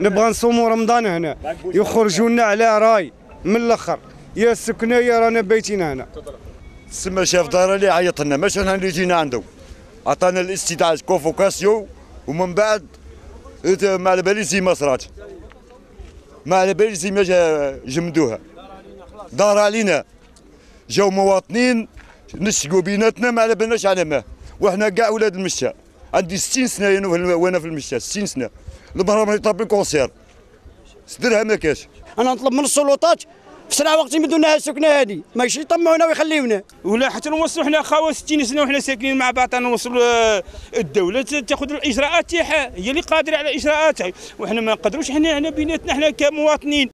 نبغى نصوموا رمضان هنا. يخرجوا لنا على راي من الأخر. يا السكنه يا رانا بايتين هنا. سما شاف دار اللي عيط لنا ماشي إحنا اللي جينا عنده عطانا الاستدعاء كونفوكاسيو ومن بعد ما على بالي زي ما صرات. ما على بالي زي ما جمدوها. دار علينا. جاو مواطنين نشقوا بيناتنا ما على بالناش على ما. وحنا كاع ولاد المشا عندي 60 سنة وأنا في المشا 60 سنة. المهرة يطلب الكونسير. صدرها ما كاش أنا نطلب من السلطات في سرعه وقت يمدوا لنا السكنه هذه ماشي يطمعونا ويخليونا. ولا حتى نوصلوا حنا خاوه 60 سنة وحنا ساكنين مع بعض نوصلوا آه، الدولة تاخذ الإجراءات تاعها. هي اللي قادرة على الاجراءات وحنا ما نقدروش حنا هنا بيناتنا حنا كمواطنين.